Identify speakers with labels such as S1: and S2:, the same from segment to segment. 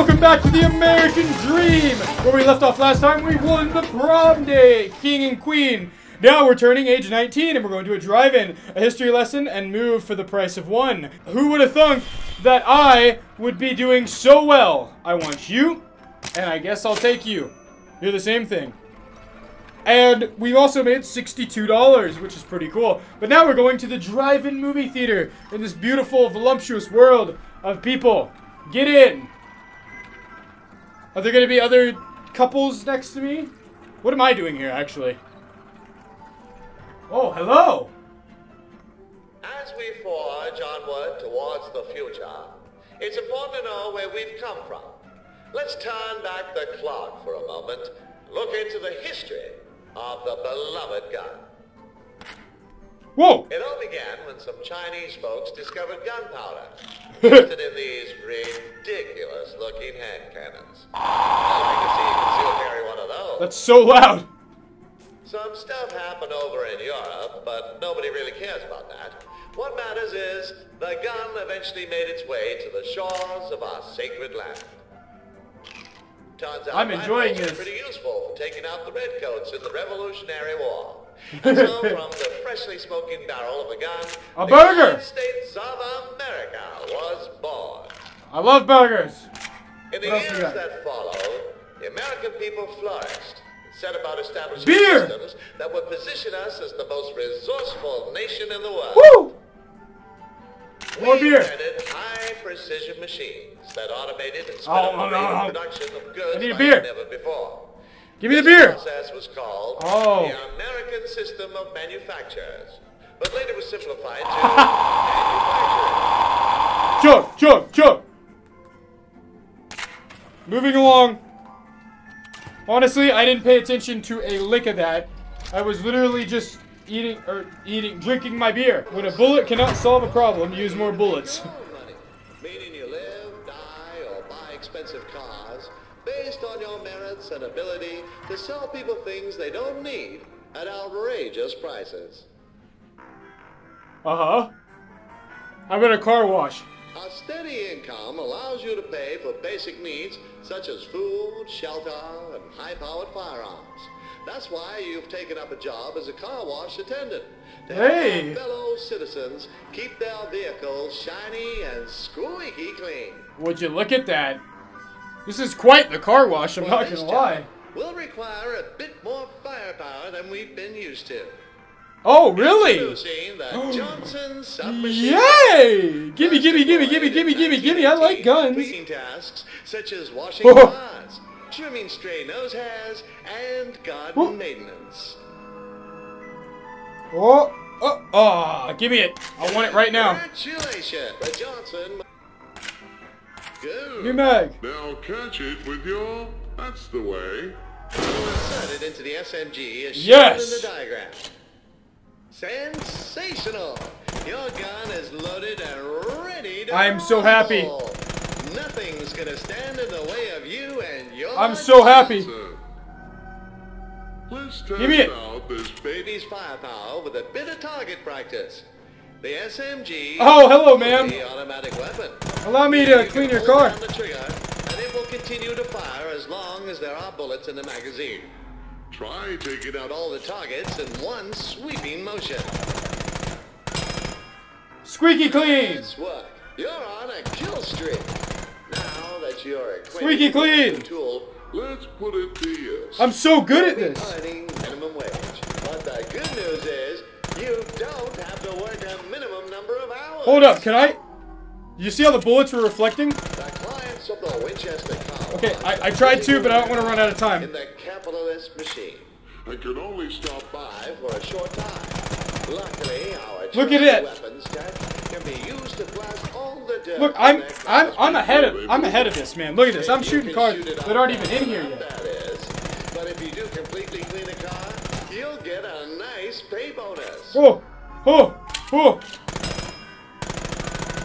S1: welcome back to the American Dream! Where we left off last time, we won the prom day, king and queen. Now we're turning age 19 and we're going to a drive-in, a history lesson, and move for the price of one. Who would have thunk that I would be doing so well? I want you, and I guess I'll take you. You're the same thing. And we've also made $62, which is pretty cool. But now we're going to the drive-in movie theater in this beautiful, voluptuous world of people. Get in! Are there going to be other couples next to me? What am I doing here, actually? Oh, hello!
S2: As we forge onward towards the future, it's important to know where we've come from. Let's turn back the clock for a moment, look into the history of the beloved gun.
S1: Whoa!
S2: It all began when some Chinese folks discovered gunpowder, it in these ridiculous-looking hand cannons. Can see you can still carry one of those.
S1: That's so loud!
S2: Some stuff happened over in Europe, but nobody really cares about that. What matters is the gun eventually made its way to the shores of our sacred land. Turns out
S1: I'm enjoying this.
S2: pretty useful for taking out the redcoats in the Revolutionary War. And so from the freshly smoking barrel of a gun,
S1: A burger!
S2: United States of America was born.
S1: I love burgers!
S2: In the years that followed, the American people flourished and set about establishing
S1: Beer!
S2: systems that would position us as the most resourceful nation in the world.
S1: Woo!
S2: We
S1: More beer.
S2: invented high-precision machines that automated and oh, sped
S1: Oh,
S2: up
S1: no,
S2: the
S1: no, no.
S2: production of goods
S1: I need a
S2: like never before.
S1: Give me the
S2: This
S1: beer!
S2: process was called
S1: Oh.
S2: the American System of Manufacturers, but later was simplified to manufacturing.
S1: Chug, chug, chug! Moving along. Honestly, I didn't pay attention to a lick of that. I was literally just eating, or eating, drinking my beer. When a bullet cannot solve a problem, use more bullets.
S2: Your own money, meaning you live, die, or buy expensive cars merits and ability to sell people things they don't need at outrageous prices.
S1: Uh-huh. How about a car wash?
S2: A steady income allows you to pay for basic needs such as food, shelter, and high-powered firearms. That's why you've taken up a job as a car wash attendant. To help
S1: Hey.
S2: our fellow citizens keep their vehicles shiny and squeaky clean.
S1: Would you look at that? This is quite the car wash, I'm
S2: For
S1: not gonna lie.
S2: We'll require a bit more firepower than we've been used to.
S1: Oh, really?
S2: Introducing the Johnson submachine.
S1: Yay! Gimme, gimme, gimme, gimme, gimme, gimme, gimme, I like guns.
S2: Cleaning tasks such as washing
S1: Oh.
S2: cars, trimming stray nose hairs, and garden
S1: Oh.
S2: maintenance.
S1: Oh, oh, oh, give me it. I want it right now.
S2: Congratulations, Johnson. Good.
S1: New mag.
S3: Now catch it with your. That's the way.
S2: Inserted into the SMG as shown
S1: Yes.
S2: in the diagram. Sensational! Your gun is loaded and ready to
S1: I am so happy.
S2: Nothing's gonna stand in the way of you and your
S1: I'm so happy.
S3: Let's test
S1: Give me it.
S3: out this
S2: baby's firepower with a bit of target practice. The SMG
S1: Oh, hello, ma'am.
S2: fully automatic weapon.
S1: Allow me to clean your car.
S2: the trigger, and it will continue to fire as long as there are bullets in the magazine.
S3: Try taking out
S2: all the targets in one sweeping motion.
S1: Squeaky clean.
S2: Nice work. You're on a kill streak. Now that you're
S1: Squeaky clean.
S2: tool,
S3: Let's put it to use.
S1: I'm so good at this.
S2: minimum wage. But the good news is
S1: Hold up, can I? You see how the bullets were reflecting?
S2: The clients of the Winchester car
S1: Okay, I- I tried to, but I don't wanna run out of time.
S2: In the capitalist machine.
S3: I can only stop by.
S2: By for a short time. Luckily, our
S1: Look at
S2: trusty
S1: it.
S2: weapons tech can be used to blast all the dirt
S1: Look, I'm I'm I'm ahead of I'm ahead of this, man. Look at this. I'm shooting
S2: can
S1: cars
S2: shoot
S1: that aren't even in here yet.
S2: That is. But if you do completely clean a car, you'll get a nice pay bonus.
S1: Oh, oh, oh.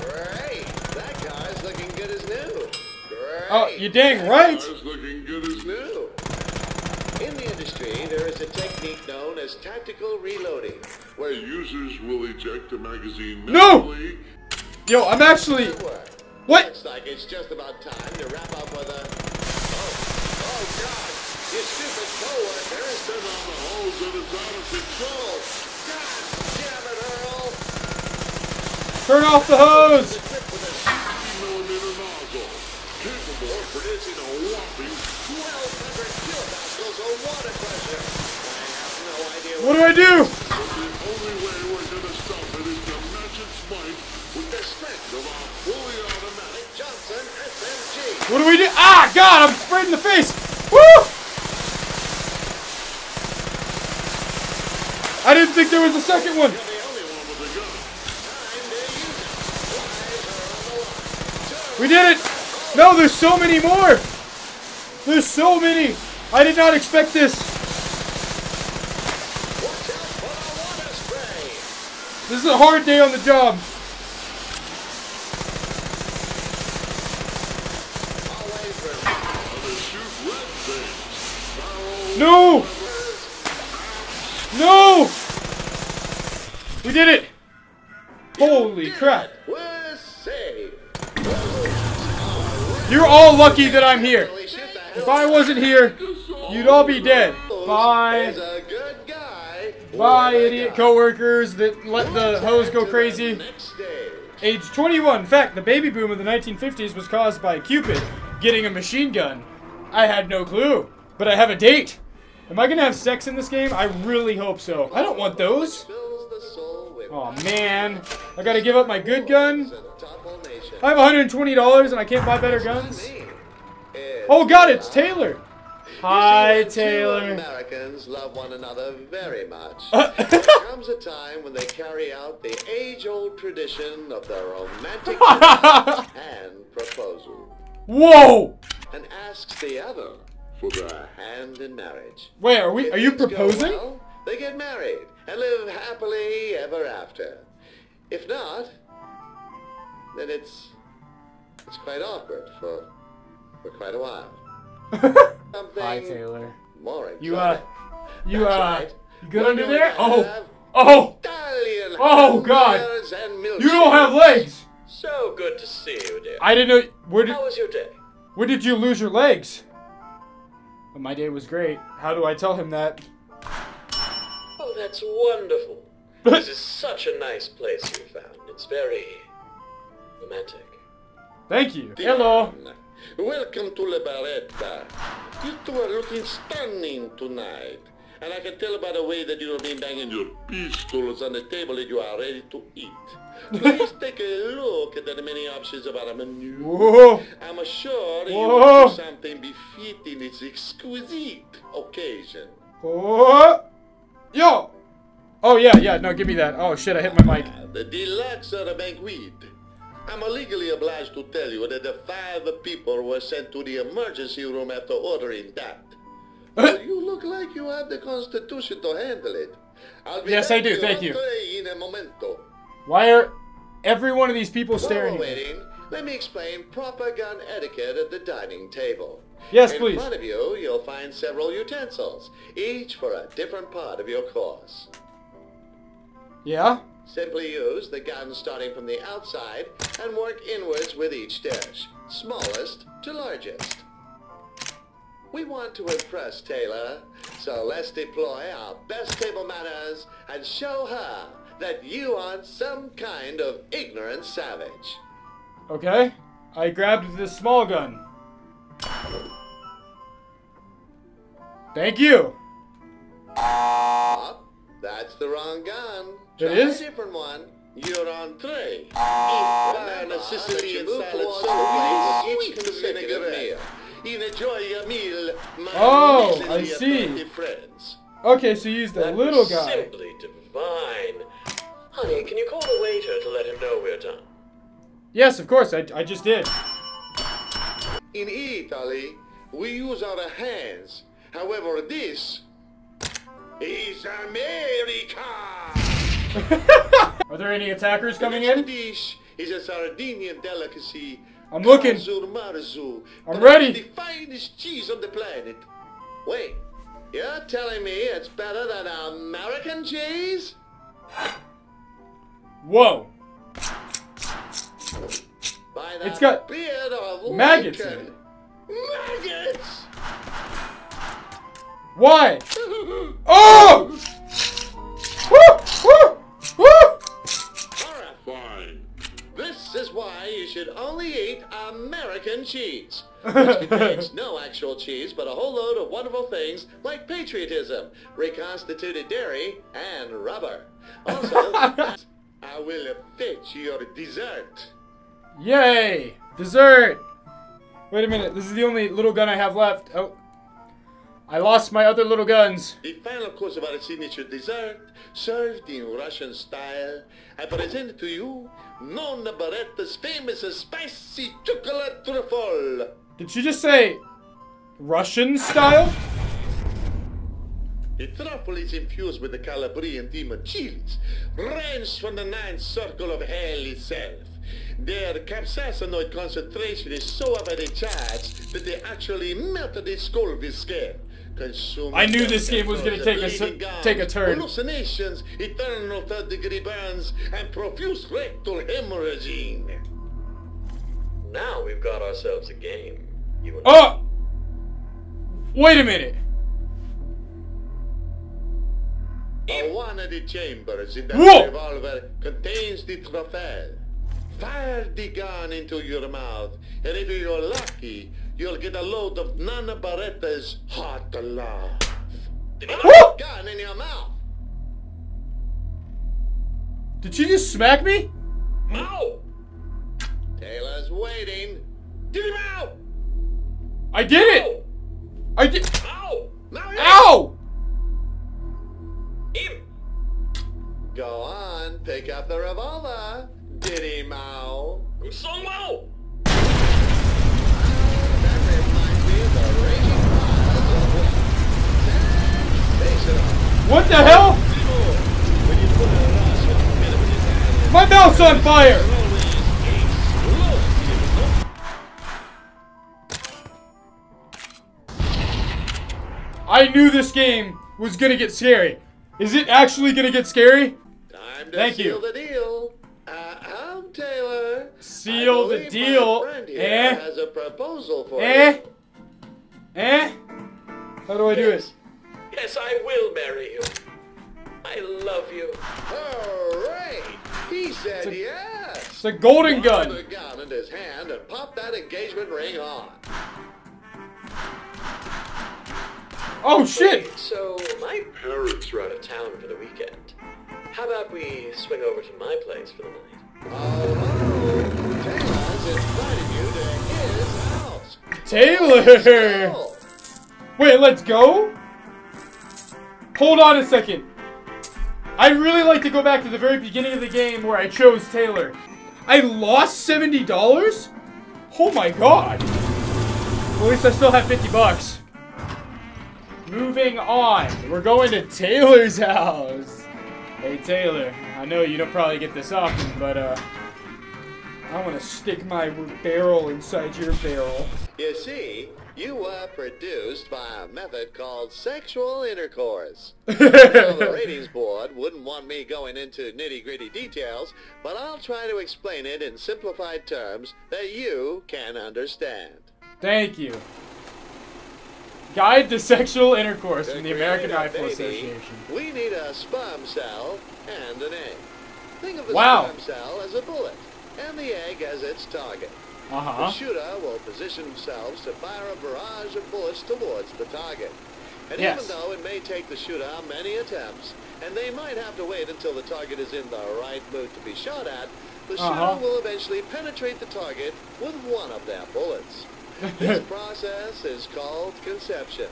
S2: Great. That is looking good as new. Oh, Great.
S1: Oh, you dang right.
S3: Looking good as new.
S2: In the industry, there is a technique known as tactical reloading.
S3: Where users will eject a magazine
S1: No!
S3: manually.
S1: Yo, I'm actually. What?
S2: Looks like it's just about time to wrap up with a... Oh, oh God! You stupid coworker!
S3: Turn on the hose and it's out of control.
S2: God damn it, Earl!
S1: Turn off the hose!
S2: Equipped with a
S3: 60 millimeter nozzle, capable of producing a whopping
S2: 1,200 kilopascals of water pressure. I off the hose!
S1: What do I do? What do we do? Ah, God, I'm sprayed in the face. Woo! I didn't think there was a second one We did it. No, there's so many more. There's so many. I did not expect this. This is a hard day on the job. No! No! We did it! Holy crap. You're all lucky that I'm here. If I wasn't here, you'd all be dead. Bye. Bye, idiot coworkers that let the hose go crazy. Age 21. In fact, the baby boom of the 1950s was caused by Cupid getting a machine gun. I had no clue, but I have a date. Am I gonna have sex in this game? I really hope so. I don't want those. Oh man, I gotta give up my good gun.
S2: And topple nation.
S1: I have $120 and I can't buy better guns. Oh god, it's Taylor. Hi, Taylor.
S2: Americans love one another very much.
S1: Uh,
S2: There comes a time when they carry out the age-old tradition of the romantic and proposal,
S1: Whoa!
S2: and asks the other
S3: for the
S2: hand in marriage.
S1: Wait, are we?
S2: If
S1: Are you proposing?
S2: well, they get married and live happily ever after. If not, then it's it's quite awkward for for quite a while. Something
S1: Hi, Taylor.
S2: more
S1: You uh, you
S2: That's
S1: uh,
S2: right.
S1: you good
S2: We're
S1: under there? Oh, oh,
S2: Italian
S1: Oh, God.
S2: and
S1: you don't have legs.
S2: So good to see you, dear.
S1: I didn't know. Where did
S2: How was your day?
S1: where did you lose your legs? Well, my day was great. How do I tell him that?
S4: Oh, that's wonderful. This is such a nice place you found. It's very romantic.
S1: Thank you. Hello.
S2: Welcome to La Beretta. You two are looking stunning tonight. And I can tell by the way that you have been banging your pistols on the table that you are ready to eat. Please take a look at the many options of our menu.
S1: Whoa.
S2: I'm sure you
S1: Whoa.
S2: will do something befitting this exquisite occasion.
S1: Oh. Yo. Oh yeah, yeah. No, give me that. Oh shit, I hit my mic.
S2: The deluxe or the banquet. I'm legally obliged to tell you that the five people were sent to the emergency room after ordering that. Uh-huh. Well, you look like you have the constitution to handle it. I'll be
S1: Yes, I do, thank you.
S2: In a momento.
S1: Why are every one of these people
S2: While
S1: staring?
S2: we're
S1: at me?
S2: waiting, let me explain proper gun etiquette at the dining table.
S1: Yes,
S2: In
S1: please.
S2: front of you, you'll find several utensils, each for a different part of your course.
S1: Yeah.
S2: Simply use the gun starting from the outside and work inwards with each dish, smallest to largest. We want to impress Taylor, so let's deploy our best table manners and show her that you aren't some kind of ignorant savage.
S1: Okay. I grabbed this small gun. Thank you.
S2: Oh, that's the wrong gun.
S1: It
S2: Try
S1: is?
S2: different one. You're on three. Remember,
S3: a
S2: Sicilian
S3: move
S2: salad
S3: towards
S2: sauce
S3: the
S2: with each consecutive meal. Enjoy your meal, my
S1: Oh, I see.
S2: friends.
S1: Okay, so you used the
S4: That
S1: little guy.
S4: simply divine. Honey, can you call the waiter to let him know we're done?
S1: Yes, of course. I, I just did.
S2: In Italy, we use our hands. However, this is America.
S1: Are there any attackers coming in?
S2: dish is a Sardinian delicacy.
S1: I'm looking. I'm ready.
S2: The finest cheese on the planet. Wait, you're telling me it's better than American cheese?
S1: Whoa.
S2: by
S1: It's got
S2: beard of
S1: maggots in it.
S2: Maggots!
S1: Why? Oh!
S2: Should only eat American cheese. Which contains no actual cheese, but a whole load of wonderful things like patriotism, reconstituted dairy, and rubber. Also, I will fetch your dessert.
S1: Yay! Dessert! Wait a minute, this is the only little gun I have left. Oh. I lost my other little guns.
S2: The final course of our signature dessert, served in Russian style, I present to you Nonna Beretta's famous spicy chocolate truffle.
S1: Did she just say Russian style?
S2: The truffle is infused with the Calabrian demon chilies, wrenched from the ninth circle of hell itself. Their capsaicinoid concentration is so very charged that they actually melt the skull with scale.
S1: I knew this game was gonna take a take a turn.
S2: Hallucinations, eternal third degree burns, and profuse rectal hemorrhaging.
S4: Now we've got ourselves a game.
S1: Oh! Wait a minute.
S2: One of the chambers in that
S1: Whoa!
S2: revolver contains the truffle. Fire the gun into your mouth, and if you're lucky, you'll get a load of Nana Beretta's hot love. Gun in your mouth.
S1: Did she just smack me?
S4: No.
S2: Taylor's waiting. Get him out!
S1: I did it! I did.
S4: Ow!
S1: Ow! What the hell?
S2: When you put a rush with the middle of his hand,
S1: My mouth's on fire! I knew this game was gonna get scary. Is it actually gonna get scary?
S2: Time to
S1: Thank
S2: seal
S1: you.
S2: the deal. Uh, I'm Taylor.
S1: Seal the deal.
S2: My friend here
S1: Eh?
S2: has a proposal for
S1: Eh?
S2: you.
S1: Eh? How do I do it?
S4: Yes, I will marry you. I love you.
S2: All right. He said
S1: It's a-
S2: yes.
S1: It's a golden
S2: Put the
S1: gun.
S2: gun in his hand and pop that engagement ring on.
S1: Oh shit!
S4: Wait, so my parents are out of town for the weekend. How about we swing over to my place for the night?
S2: Oh, Taylor's invited you to his house.
S1: Taylor! Wait, let's go? Hold on a second. I'd really like to go back to the very beginning of the game where I chose Taylor. I lost $70? Oh my god. At least I still have 50 bucks. Moving on. We're going to Taylor's house. Hey Taylor, I know you don't probably get this often, but uh I want to stick my barrel inside your barrel.
S2: You see, you were produced by a method called sexual intercourse. Now, the ratings board wouldn't want me going into nitty-gritty details, but I'll try to explain it in simplified terms that you can understand.
S1: Thank you. Guide to Sexual Intercourse
S2: To
S1: from the American Rifle
S2: baby,
S1: Association.
S2: We need a sperm cell and an egg. Think of the
S1: Wow.
S2: sperm cell as a bullet, and the egg as its target.
S1: Uh
S2: The shooter will position themselves to fire a barrage of bullets towards the target. And
S1: Yes.
S2: even though it may take the shooter many attempts, and they might have to wait until the target is in the right mood to be shot at, the shooter
S1: Uh-huh.
S2: will eventually penetrate the target with one of their bullets. This process is called conception.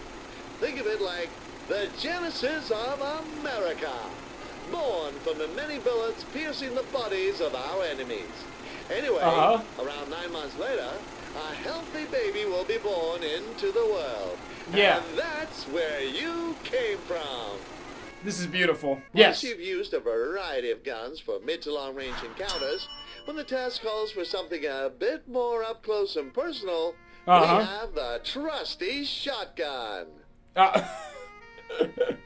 S2: Think of it like the genesis of America, born from the many bullets piercing the bodies of our enemies. Anyway,
S1: Uh-huh.
S2: around nine months later, a healthy baby will be born into the world.
S1: Yeah.
S2: And that's where you came from.
S1: This is beautiful.
S2: Once
S1: Yes.
S2: you've used a variety of guns for mid to long range encounters, when the task calls for something a bit more up close and personal,
S1: Uh-huh.
S2: we have the trusty shotgun.
S1: Uh,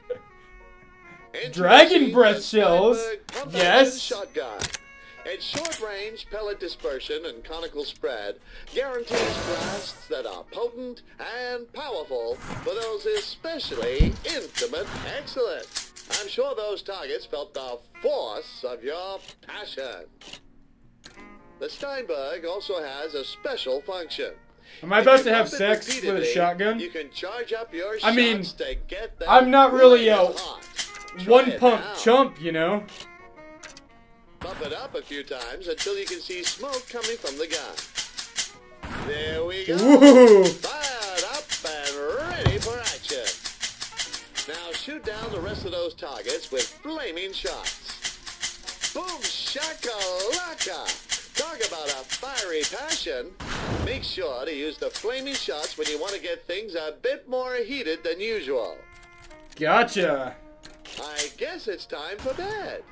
S1: Dragon breath shells. Yes.
S2: Shotgun. Its short-range pellet dispersion and conical spread guarantees blasts that are potent and powerful for those especially intimate. Excellent. I'm sure those targets felt the force of your passion. The Steinberg also has a special function.
S1: Am I about to have sex with a shotgun?
S2: You can charge up your
S1: I mean,
S2: to get them
S1: I'm not really a
S2: hot.
S1: one pump chump, you know?
S2: Bump it up a few times until you can see smoke coming from the gun. There we go. Fired up and ready for action. Now shoot down the rest of those targets with flaming shots. Boom shakalaka! Talk about a fiery passion. Make sure to use the flaming shots when you want to get things a bit more heated than usual.
S1: Gotcha.
S2: I guess it's time for bed.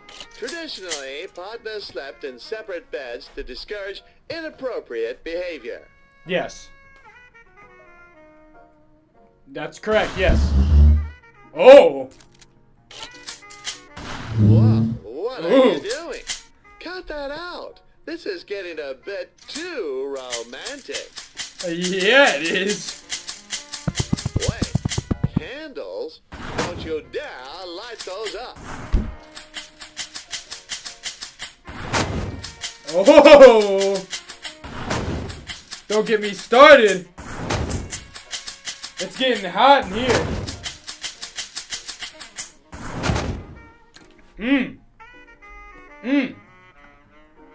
S2: Traditionally, partners slept in separate beds to discourage inappropriate behavior.
S1: Yes. That's correct, yes. Oh!
S2: Whoa, what are you doing? Cut that out. This is getting a bit too romantic.
S1: Yeah, it is.
S2: Wait, candles? Don't you dare light those up.
S1: Oh! Don't get me started. It's getting hot in here. Mmm. Mmm.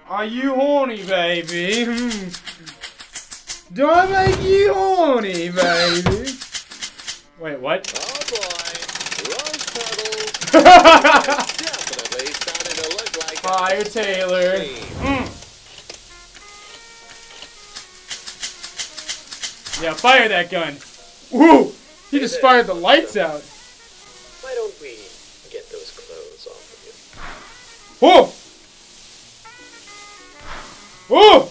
S1: Are you horny, baby? Mm. Do I make you horny, baby? Wait, what?
S2: Oh boy, rose petals. Definitely starting to look like a
S1: Fire Taylor. Mm. Yeah, fire that gun. Woo! He just fired the lights out.
S4: Why don't we get those clothes off of you?
S1: Whoa! Whoa!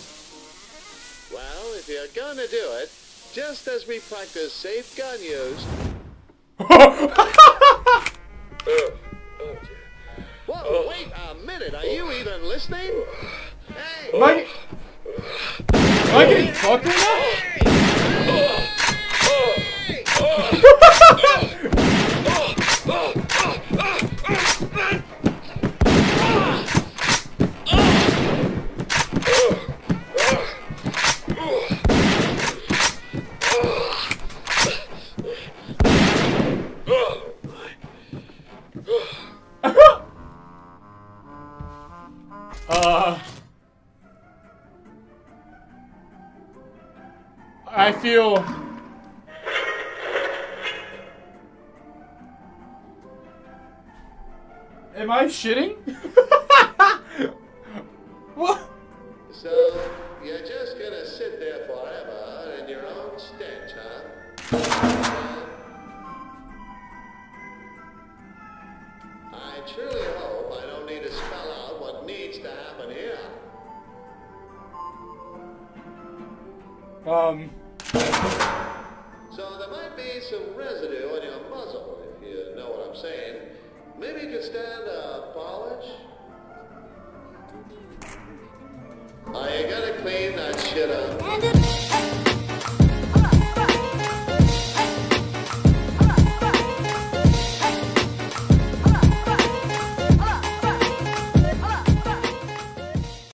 S2: Well, if you're gonna do it, just as we practice safe gun use.
S4: Oh, oh
S2: wait a minute. Are you even listening? Hey!
S1: Am I, am I getting fucked right now? uh, Feel. Am I shitting? what?
S2: So, you're just gonna sit there forever in your own stench, huh? I truly hope I don't need to spell out what needs to happen here.
S1: Um.
S2: So there might be some residue on your muzzle, if you know what I'm saying. Maybe you could stand a polish? Are you gonna clean that shit up?